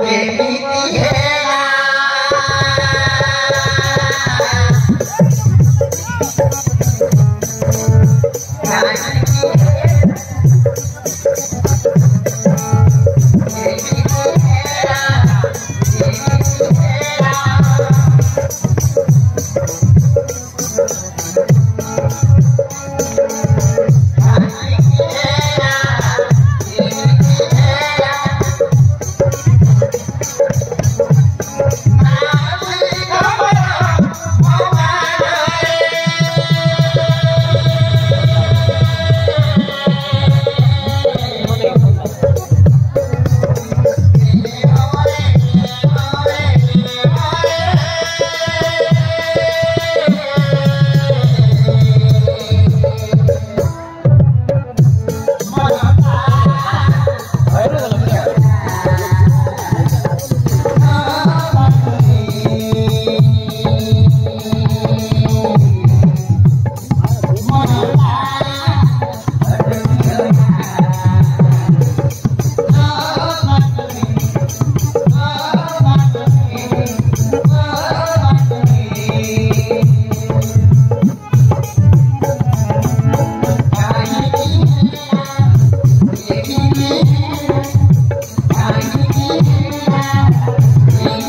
Yeah. Yeah.